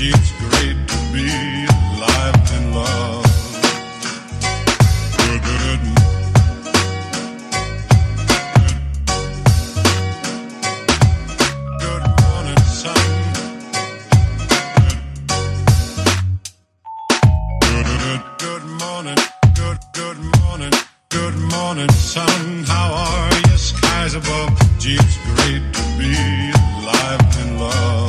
it's great to be alive and love. Good. Morning. Good, morning, good, good morning, good morning. How are you, skies above? Great to be alive and.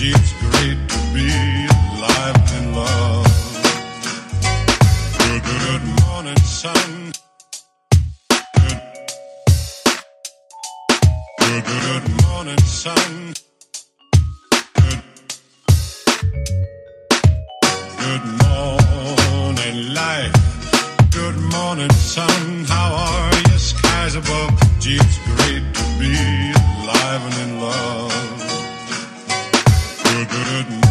It's great to be alive love. Good, morning, sun. Good, morning, sun. Good, morning. Good morning, sun. How are you? Skies above. Great to be alive and in love do do do.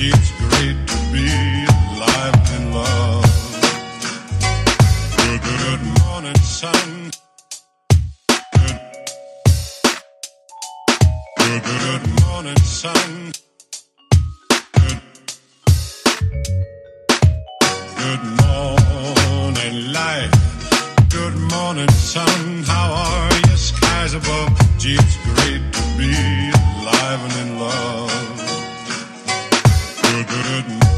It's great to be alive love. Good, morning, sun. Good, morning, sun. Good morning. Good morning, sun. How are you? Skies above. It's great to be alive and in love good.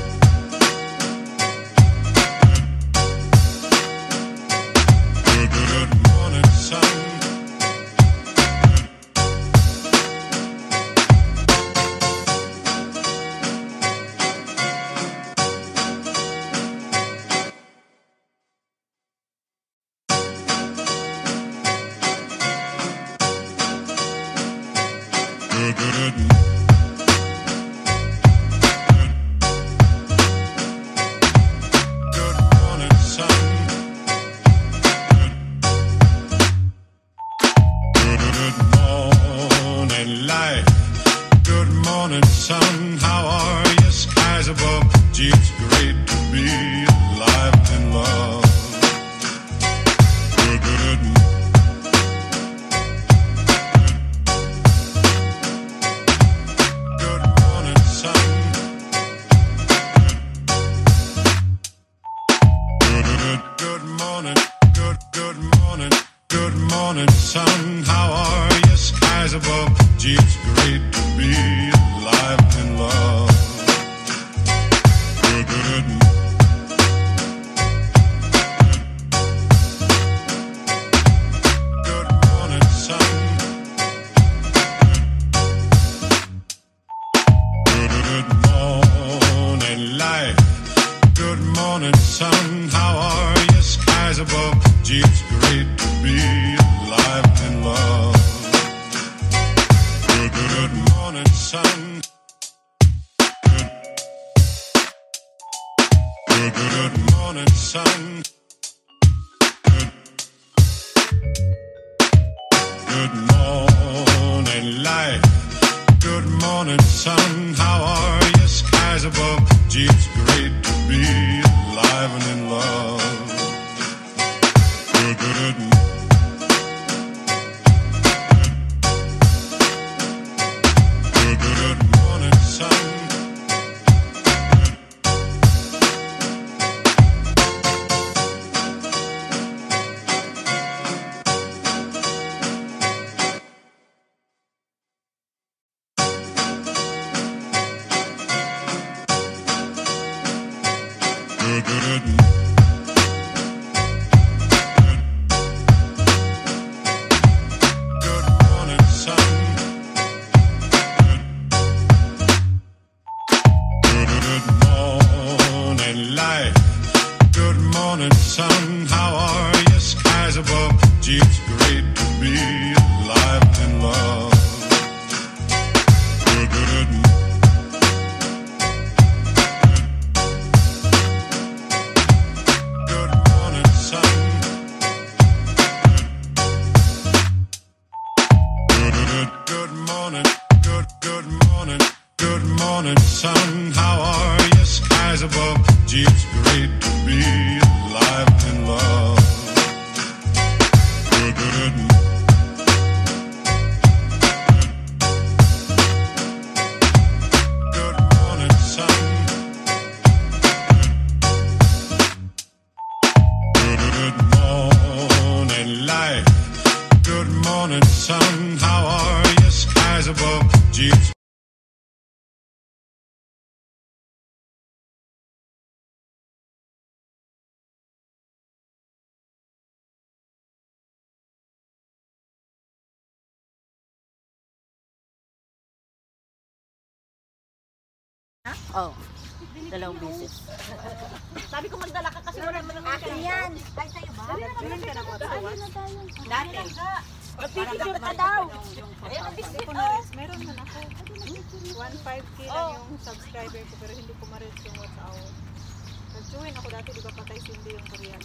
Skies above. Gee, it's great to be alive in love. Good, morning, sun. Good, morning, life. Good morning, sun. How are you? Skies above. Gee, Gee, it's great to be alive and in love. How are you? Skies above. Gee, it's great to be alive and love. Good, morning, sun. Good, morning. Good, morning. Good morning, sun. How are you? Skies above. Gee, Oh, dalawang beses. Sabi ko magdala ka kasi wala mo naman Akin yan. Ay, sa'yo ba? Na? Dati. Magpipicture ka daw. Ayun, ang biscuit, Ako oh. na rin, meron man ako. 1.5k lang yung subscriber ko pero hindi ko ma-reach yung watch hour. Nag-join ako dati, di ba patay Cindy yung Korean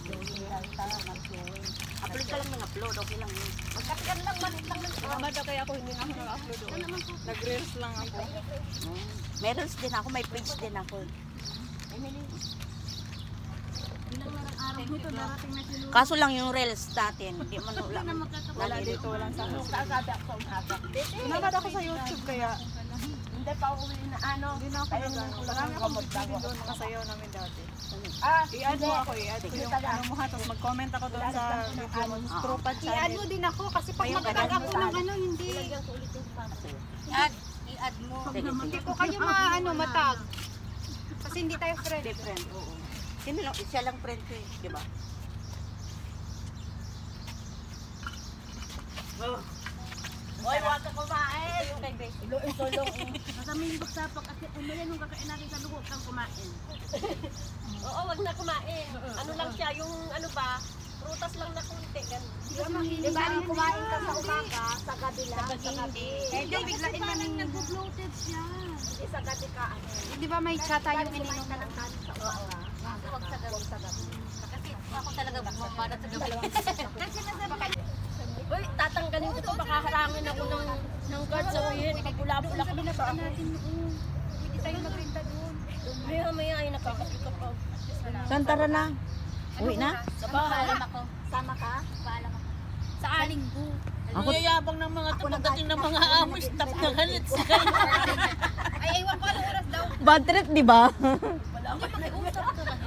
Upload ka lang ng upload, okay lang yun. Magkatigan lang, malit lang. Kamada kaya ako hindi na ako nag-upload doon. Nag-reels lang ako. Meron din ako, may page din ako. Kaso lang yung reels natin, hindi man wala. Wala dito, walang sa Sabi ako sa umaga. Namad ako sa YouTube kaya Hindi pa uwi na ano. hindi na ako Ayun, nag wala Marami akong video doon, nakasayaw namin dati. Ah, I-add mo ako, i-add ko yung ano mo ha, tapos mag-comment ako doon sa video mo. Tropa I-add channel. mo din ako kasi pag ganun. ako ng ano, hindi. I-add, i-add mo. Hindi ko kayo maano, matag. Kasi hindi tayo friend. Different, oo. Sino lang, siya lang friend ko eh, di ba? Oh. Hoy, huwag ka kumain. Yung kay Beshi. Masaminggot sa pag-akit. Ano yan yung kakain natin sa loob kang kumain? Oo, wag na kumain. Ano lang siya, yung ano ba, prutas lang na kunti. Ganun. Di ba nung kumain ka sa umaga, sa gabi lang? Sa gabi. Hindi, biglain man yung nag-bloated siya. Hindi sa gabi ka, ano. Di ba may tsata yung ininom Kumain ka ng kanin sa umaga. Huwag sa gabi. sa gabi. Kasi ako talaga bumabadat sa gabi. Kasi nasabi ka, Uy, tatanggalin ko to. Baka harangin ako ng, ng guard sa uyin. Pagpula-pula ko na sa natin noon. Hindi tayo magrenta doon. Maya maya ay nakakapit ka pa. Saan tara na? Uwi na? Sa bahay. Sama ka? Paalam ako. Sa alinggo. Ako, Yayabang ng mga to pagdating ng mga amo, stop na galit sa Ay, ewan ko anong oras daw. bad trip, di ba? Wala ako makiusap ka kasi.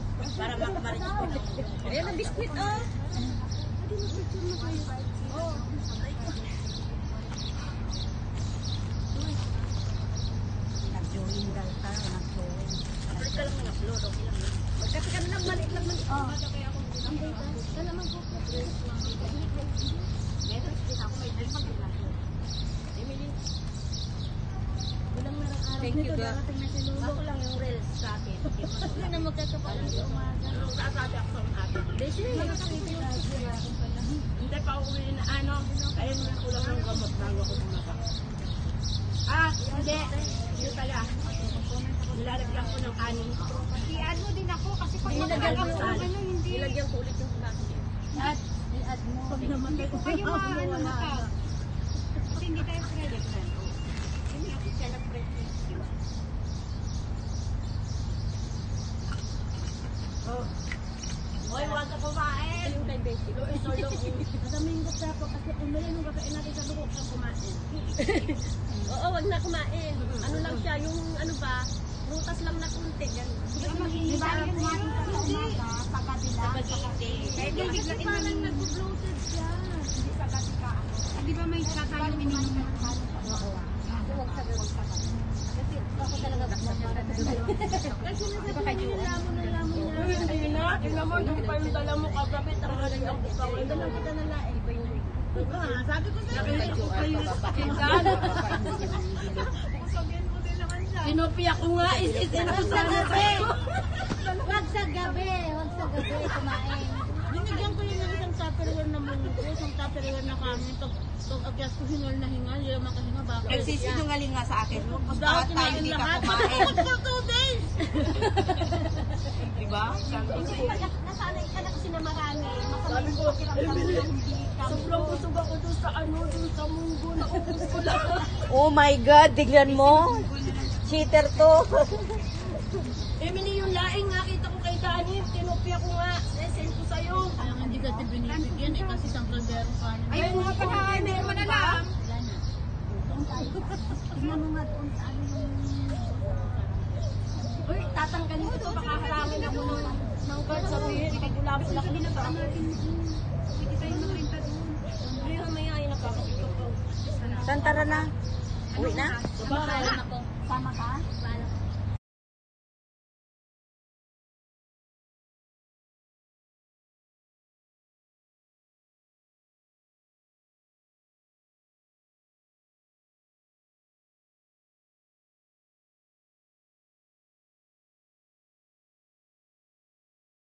Para makamarin ko. Ayan ang biskuit, oh. nag-join daw ka, nag-join. Upload ka lang ng upload, okay lang yun. Magkasi ka na lang, maliit lang man. Oh. Meron din ako, may drink mag Thank you, God. Ako lang yung reels sa akin. Hindi na magkakapalan sa umaga. Sasabi ako sa akin. Hindi pa uwi na ano. Kaya mo kulang ng gamot bago ako bumaba. Ah, hindi. Yun pala. Nilalagyan ko ng kanin. I-add mo din ako kasi pag Nilagyan ko magkakaroon sa ano, hindi. Nilagyan ko ulit yung plastic. At, i-add mo. Hindi ko kayo maano na ka. Kasi hindi tayo pwede. Hindi ako celebrate this. Hoy, huwag ka kumain! Yung kay Betty. Yung isolo ko. Gusto ako kasi umili nung kakain natin sa loob kang kumain. Oo, wag na kumain. Ano lang siya, yung ano ba, prutas lang na kunti. Ganun. Di ba ang kumain ka sa umaga, sa gabi lang. Yung biglain mo yung nag-bloated siya. hindi sa gabi ka. ano. Di ba may isa tayo ininom ng sa? Huwag sa gabi. Kasi ako talaga Kasi nasabi mo yung lamon ng lamon. Uy, hindi na. Tingnan mo, hindi pa yung mo kagabi. Tanggalin ang ikaw. Ang dala kita na laing. Sabi ko sa'yo. Nakita ko kayo sa kinsan. Sinopia ko nga, isisin ko sa gabi. Huwag sa gabi. Huwag sa gabi kumain. Binigyan ko yun ng tupperware na munggo, isang tupperware na kanin. Pag, pag akyat ko hingal na hingal, yun ang makahinga bakit? Nagsisinungaling nga sa akin. Nung Dahil pustahan tayo, kinain hindi ka lahat. kumain. For two days! Diba? Kasi pag nasanay ka na kasi na marami, masama yung pakiramdam mo na hindi ka. Sobrang busog ako dun sa ano, dun sa munggo na ubus ko lang. Oh my God, tignan mo. Cheater to. Emily, yung laing ko kay Tinopia ko nga, send ko sa'yo. Kaya nga hindi kasi binibigyan eh, kasi isang kaldero kanin. Ay, mga pala, hindi mo na lang. Tingnan mo nga doon sa ano yung... Uy, tatanggalin ko to, baka harangin ako ng, ng guard sabihin, kagulabulak na pa ako. Pwede tayo magrinta doon. Ay, mamaya ay nakakasito ko. Saan tara na? Uwi na? Sama ka? Sama ka?